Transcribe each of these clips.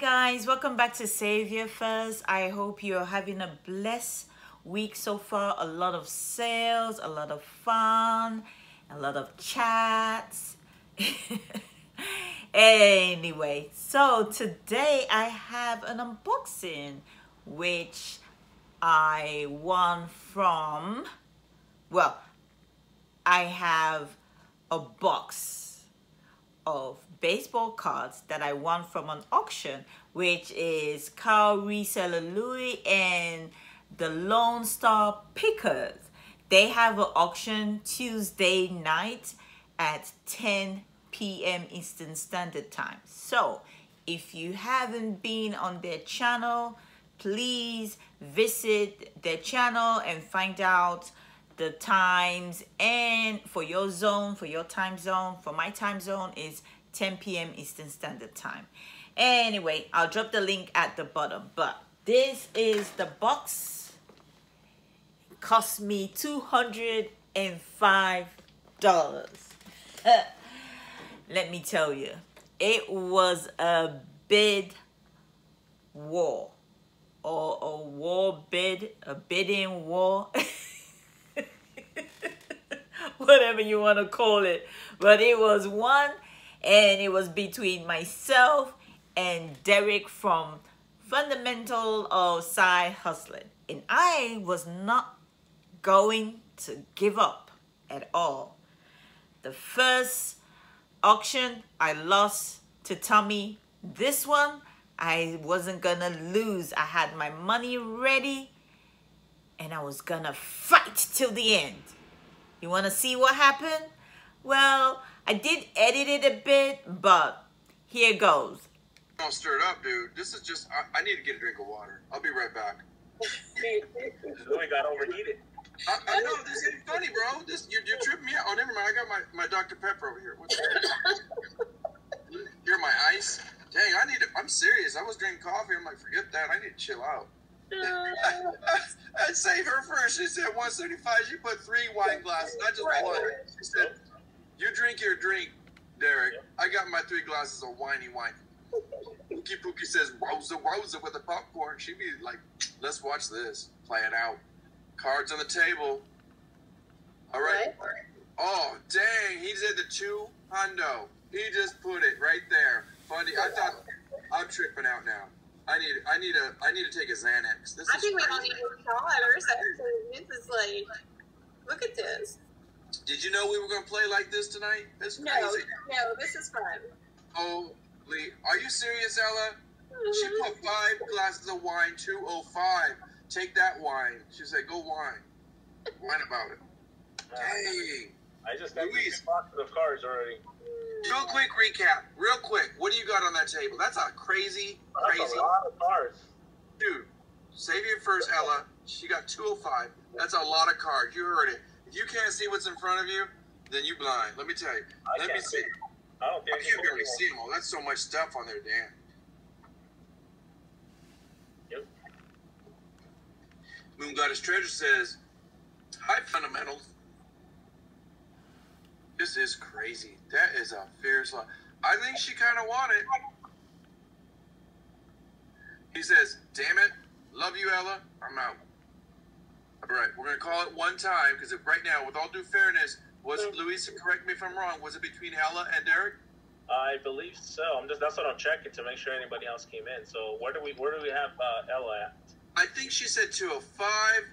Guys, welcome back to Save Here First. I hope you're having a blessed week so far. A lot of sales, a lot of fun, a lot of chats. anyway, so today I have an unboxing which I won from well, I have a box of baseball cards that I won from an auction, which is Cali Reseller Luis and the Lone Star Pickers. They have an auction Tuesday night at 10 p.m. Eastern Standard Time. So if you haven't been on their channel, please visit their channel and find out the times and for your zone, for your time zone, for my time zone is 10 p.m. Eastern Standard Time. Anyway, I'll drop the link at the bottom. But this is the box. Cost me $205. Let me tell you, it was a bid war or a war bid, a bidding war. Whatever you want to call it. But it was one and it was between myself and Derek from Fundamental of Side Hustling. And I was not going to give up at all. The first auction, I lost to Tommy. This one, I wasn't gonna lose. I had my money ready and I was gonna fight till the end. You wanna see what happened? Well, I did edit it a bit, but here goes. Don't stir it up, dude. This is just, I, I, need to get a drink of water. I'll be right back. Luis got overheated. I, I know, this ain't funny, bro. This You're, you're tripping me out. Oh, never mind. I got my, my Dr. Pepper over here. What's Here, my ice. Dang, I need to, I'm serious. I was drinking coffee. I'm like, forget that. I need to chill out. I'd say her first. She said 175. She put three wine glasses, not just one. She said, you drink your drink, Derek. I got my three glasses of winey wine. Pookie Pookie says, Rosa, Rosa with the popcorn. She'd be like, let's watch this. Play it out. Cards on the table. All right. Oh, dang. He did the two hundo. He just put it right there. Funny. I thought, I'm tripping out now. I need, I need a, I need to take a Xanax. This I think we don't need a shot or something. This is like, look at this. Did you know we were going to play like this tonight? That's crazy. No, no, this is fun. Holy, are you serious, Ella? Mm-hmm. She put five glasses of wine, 205. Take that wine. She said, go wine. Wine about it. Dang. I just got Louise. boxes of cards already. Real quick recap. Real quick. What do you got on that table? That's a crazy, crazy. That's a lot of cards. Dude, Save Here First, Ella. She got 205. That's a lot of cards. You heard it. If you can't see what's in front of you, then you blind. Let me tell you. I Let me see. I don't think I can't barely see them all. That's so much stuff on there, Dan. Yep. Moon Goddess Treasure says, Hi, fundamentals. This is crazy. That is a fierce lot. I think she kind of wanted. He says, Damn it. Love you, Ella. I'm out. All right, we're gonna call it one time because right now, with all due fairness, was it Louisa? Correct me if I'm wrong. Was it between Ella and Derek? I believe so. I'm just that's what I'm checking to make sure anybody else came in. So where do we where do we have uh, Ella at? I think she said 205.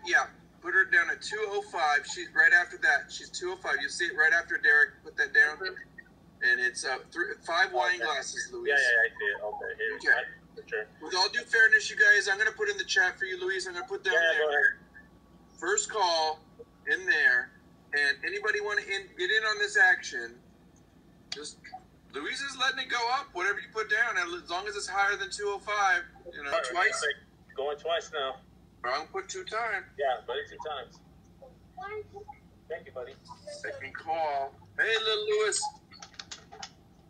Yeah, put her down at 205. She's right after that. She's 205. You see it right after Derek. Put that down. Mm-hmm. And it's uh, three, five wine okay. glasses, Louise. Yeah, yeah, I see it. Okay, here. Okay. Sure. With all due fairness, you guys, I'm going to put in the chat for you, Louise. I'm going to put down yeah, there first call in there, and anybody want to in, get in on this action, just Louise is letting it go up. Whatever you put down, as long as it's higher than 205, you know, right, twice. Going twice now. I'm put two times. Yeah, buddy, two times. Thank you, buddy. Second call. Hey, little Lewis.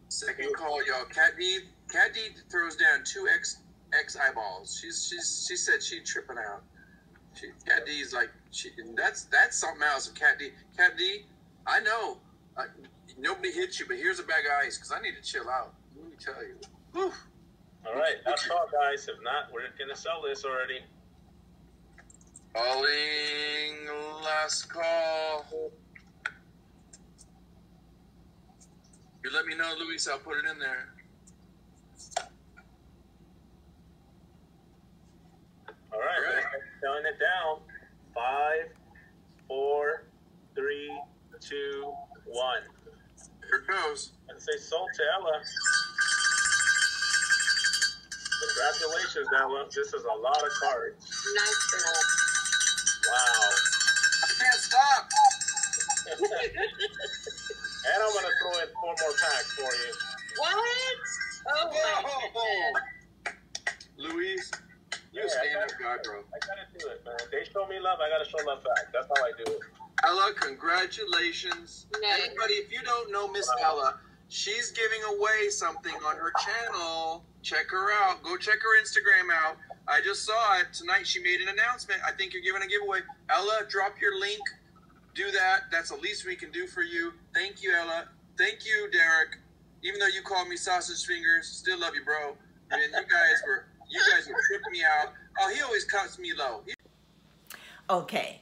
Second call, y'all. Cat D, Cat D throws down two X X eyeballs. She's she's she said she tripping out. She, Cat D is like, she, that's that's something else. Cat D, Cat D, I know uh, nobody hits you, but here's a bag of ice because I need to chill out. Let me tell you. Whew. All right, that's all, guys. If not, we're gonna sell this already. Calling last call. You let me know, Luis. I'll put it in there. All right, All right. counting it down. Five, four, three, two, one. Here it goes. And say sold to Ella. Congratulations, Ella. This is a lot of cards. Nice girl. Know Miss Ella, she's giving away something on her channel. Check her out. Go check her Instagram out. I just saw it. Tonight she made an announcement. I think you're giving a giveaway. Ella, drop your link. Do that. That's the least we can do for you. Thank you, Ella. Thank you, Derek. Even though you called me sausage fingers, still love you, bro. I mean, you guys were you guys were tripping me out. Oh, he always cuts me low. He Okay.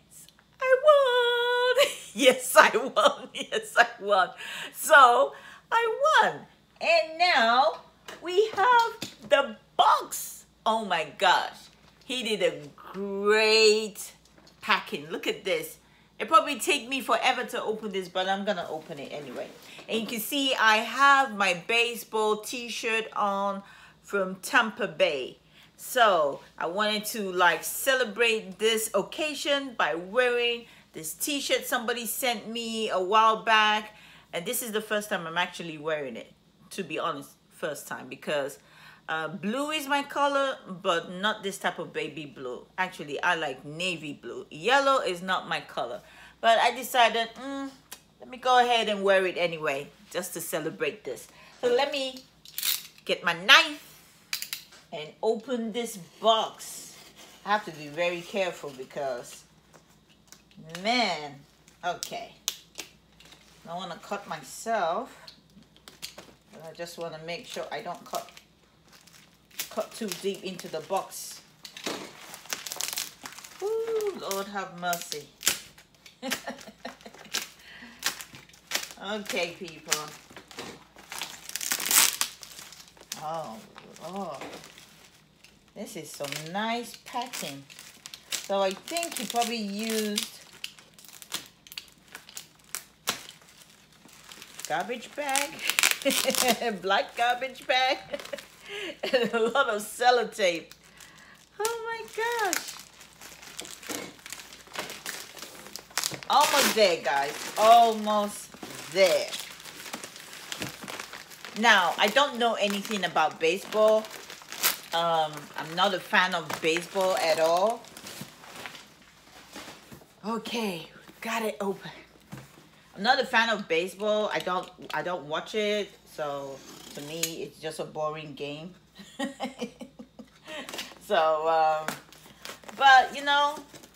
I won. Yes, I won. Yes, I won. So I won. And now we have the box. Oh my gosh. He did a great packing. Look at this. It probably take me forever to open this, but I'm gonna open it anyway. And you can see I have my baseball t-shirt on from Tampa Bay. So I wanted to like celebrate this occasion by wearing this t-shirt somebody sent me a while back. And this is the first time I'm actually wearing it, to be honest, first time because uh, blue is my color, but not this type of baby blue. Actually, I like navy blue. Yellow is not my color. But I decided, mm, let me go ahead and wear it anyway, just to celebrate this. So let me get my knife and open this box. I have to be very careful because, man, okay. I don't want to cut myself. I just want to make sure I don't cut cut too deep into the box. Ooh, Lord have mercy. okay, people. Oh, Lord. This is some nice packing. So I think he probably used garbage bag, black garbage bag, and a lot of sellotape. Oh my gosh. Almost there, guys. Almost there. Now, I don't know anything about baseball. Um, I'm not a fan of baseball at all. Okay, got it open. I'm not a fan of baseball. I don't I don't watch it. So to me it's just a boring game. so um but you know,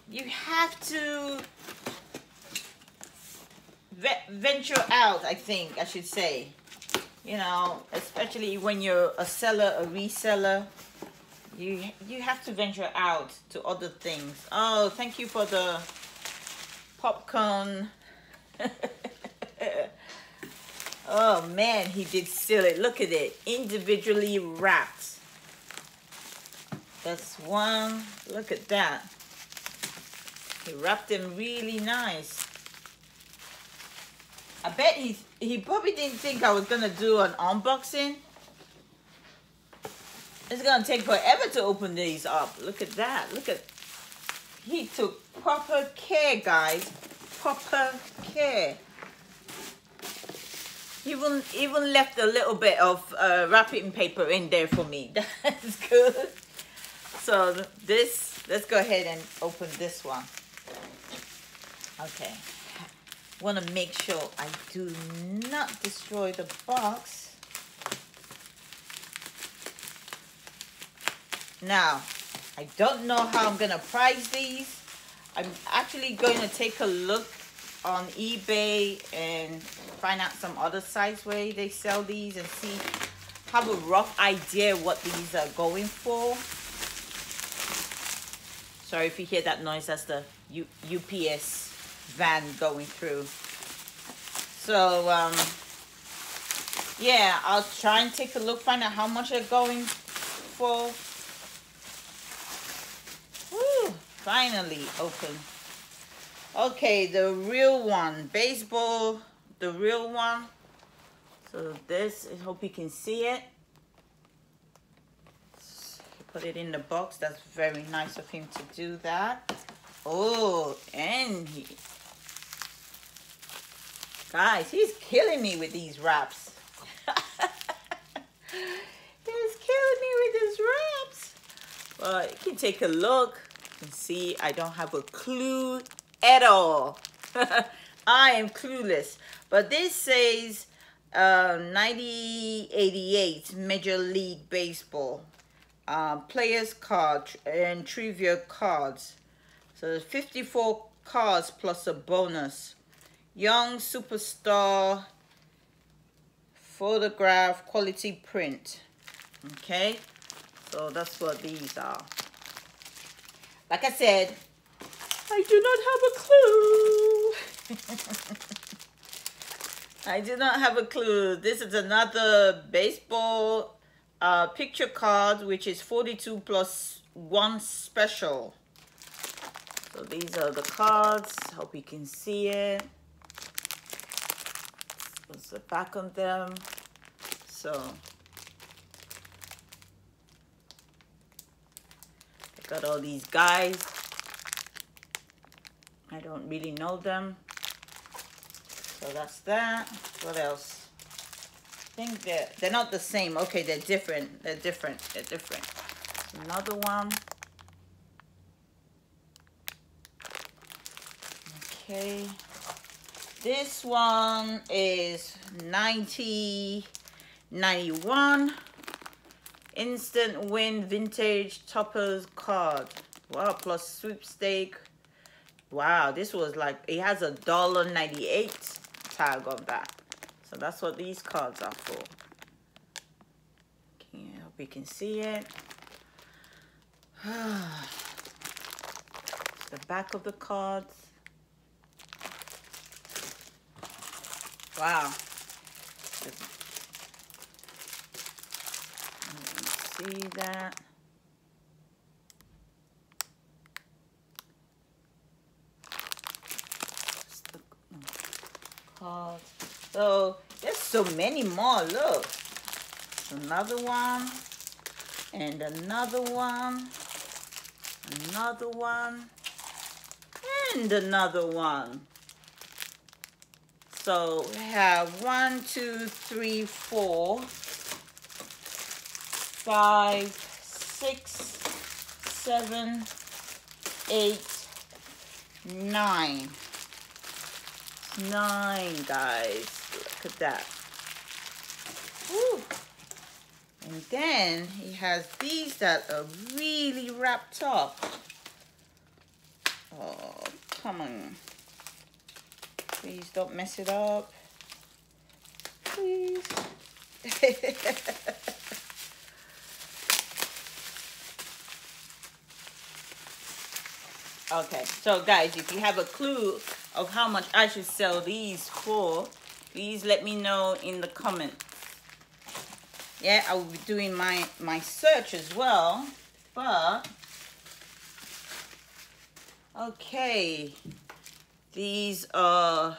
you have to ve- venture out, I think I should say. You know, especially when you're a seller, a reseller, you you have to venture out to other things. Oh, thank you for the popcorn. oh man, he did seal it. Look at it, individually wrapped. That's one. Look at that. He wrapped them really nice. I bet he he probably didn't think I was gonna do an unboxing. It's gonna take forever to open these up. Look at that. Look at he took proper care, guys. Proper care. Even even left a little bit of uh, wrapping paper in there for me. That's good. So this, let's go ahead and open this one. Okay. Want to make sure I do not destroy the box. Now, I don't know how I'm going to price these. I'm actually going to take a look on eBay and find out some other sites where they sell these and see have a rough idea what these are going for. Sorry if you hear that noise, that's the U UPS van going through. So, um, yeah, I'll try and take a look, find out how much they're going for. Woo, finally open. Okay, the real one, baseball, the real one. So this, I hope you can see it. Put it in the box. That's very nice of him to do that. Oh, and he, guys, he's killing me with these wraps. he's killing me with his wraps. Well, you can take a look and see I don't have a clue at all. I am clueless. But this says uh, 1988 Major League Baseball. Uh, players card and trivia cards. So there's 54 cards plus a bonus. Young superstar photograph quality print. Okay, so that's what these are. Like I said, I do not have a clue. I do not have a clue. This is another baseball uh, picture card, which is 42 plus one special. So these are the cards. Hope you can see it. What's the back on them? So got all these guys. I don't really know them. So that's that. What else? I think they're, they're not the same. Okay, they're different. They're different. They're different. Another one. Okay. This one is 1991 Instant Win Vintage Topps card. Wow, plus sweepstake Wow, this was like, it has a dollar ninety-eight tag on that. So that's what these cards are for. Okay, I hope you can see it. the back of the cards. Wow. That. cards. So there's so many more. Look, another one, and another one, another one, and another one. So we have one, two, three, four, five, six, seven, eight, nine nine, guys. Look at that. Woo. And then he has these that are really wrapped up. Oh, come on. Please don't mess it up. Please. okay, so guys, if you have a clue of how much I should sell these for, please let me know in the comments. Yeah, I will be doing my, my search as well, but, okay, these are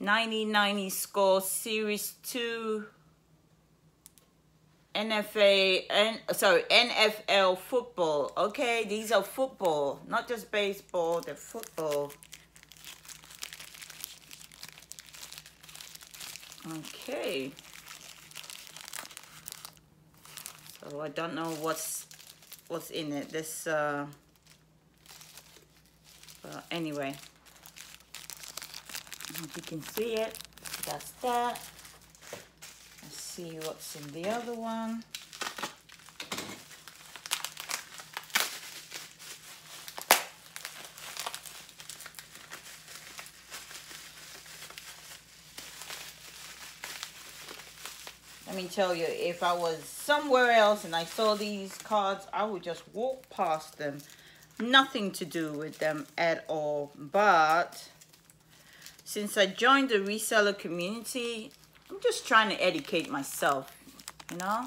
9090 score series 2 NFA and sorry NFL football. Okay, these are football, not just baseball. They're football. Okay. So I don't know what's what's in it. This uh well anyway. If you can see it, that's that. See what's in the other one. me me tell you, if I was somewhere else and I saw these cards, I would just walk past them. Nothing to do with them at all. But since I joined the reseller community, I'm just trying to educate myself, you know?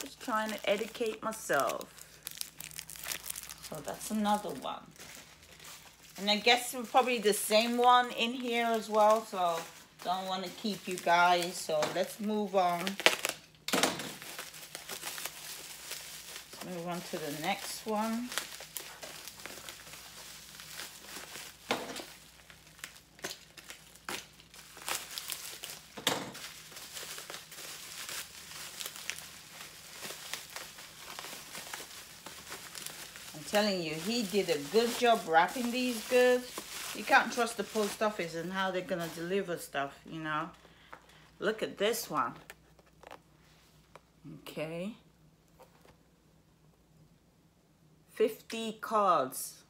Just trying to educate myself. So that's another one. And I guess probably the same one in here as well. So don't want to keep you guys. So let's move on. Let's move on to the next one. Telling you, he did a good job wrapping these goods. You can't trust the post office and how they're going to deliver stuff, you know. Look at this one. Okay. 50 cards.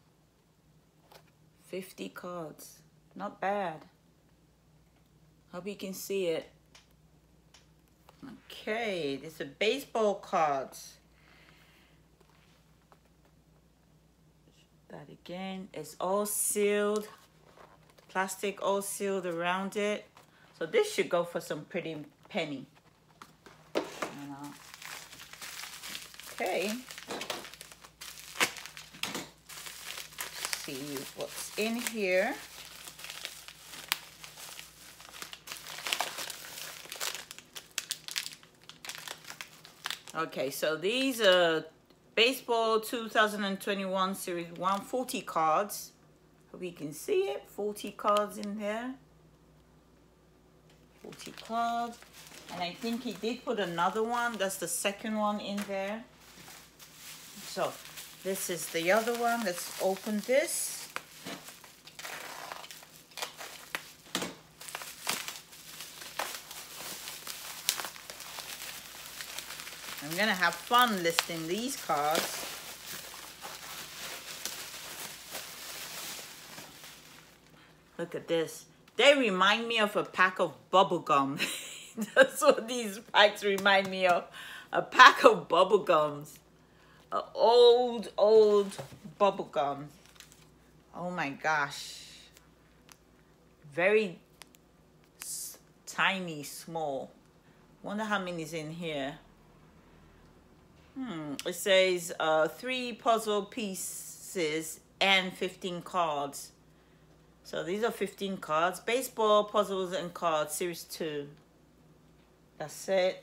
50 cards. Not bad. Hope you can see it. Okay, these are baseball cards. That again. It's all sealed. Plastic all sealed around it. So this should go for some pretty penny. Okay. See what's in here. Okay so these are Baseball 2021 Series 140 cards. Hope you can see it. 40 cards in there. 40 cards. And I think he did put another one. That's the second one in there. So this is the other one. Let's open this. I'm going to have fun listing these cards. Look at this. They remind me of a pack of bubble gum. That's what these packs remind me of. A pack of bubble gums. A old, old bubble gum. Oh my gosh. Very tiny, small. Wonder how many is in here. Hmm. It says uh, three puzzle pieces and 15 cards. So these are 15 cards. Baseball, puzzles, and cards, series 2. That's it.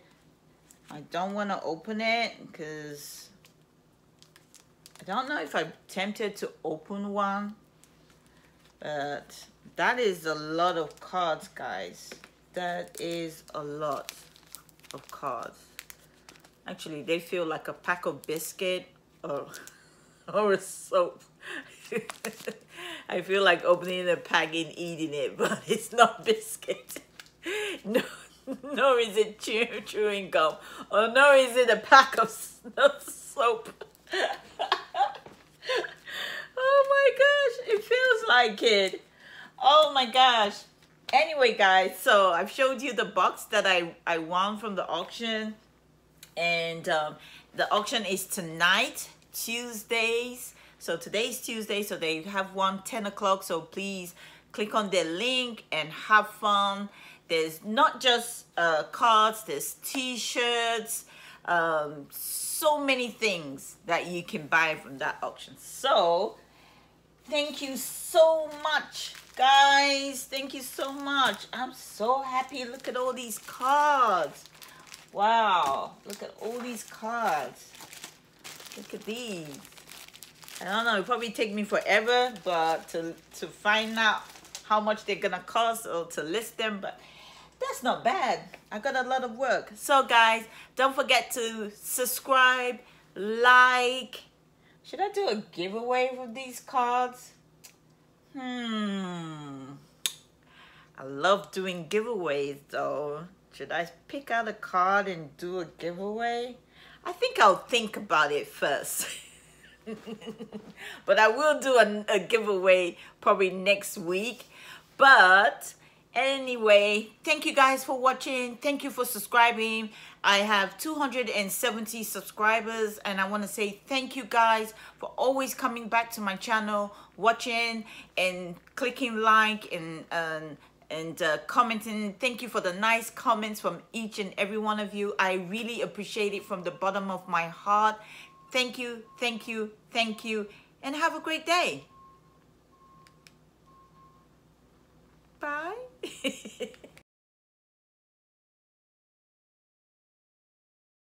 I don't want to open it because I don't know if I'm tempted to open one. But that is a lot of cards, guys. That is a lot of cards. Actually, they feel like a pack of biscuit or, or soap. I feel like opening a pack and eating it, but it's not biscuit. No, nor is it chew, chewing gum, or nor is it a pack of soap. oh my gosh, it feels like it. Oh my gosh. Anyway, guys, so I've showed you the box that I, I won from the auction and um, the auction is tonight tuesdays. So today's tuesday so they have one 10 o'clock. So please click on the link and have fun. There's not just uh, cards there's t-shirts um, so many things that you can buy from that auction. So thank you so much guys. Thank you so much. I'm so happy. Look at all these cards Wow, look at all these cards. Look at these. I don't know, it probably take me forever, but to, to find out how much they're gonna cost or to list them, but that's not bad. I got a lot of work. So guys, don't forget to subscribe, like. Should I do a giveaway with these cards? Hmm. I love doing giveaways though. Should I pick out a card and do a giveaway? I think I'll think about it first. but I will do a, a, giveaway probably next week. But Anyway, thank you guys for watching. Thank you for subscribing. I have 270 subscribers and I want to say thank you guys for always coming back to my channel, watching and clicking like and and and uh, commenting. Thank you for the nice comments from each and every one of you. I really appreciate it from the bottom of my heart. Thank you, thank you, thank you, and have a great day. Bye.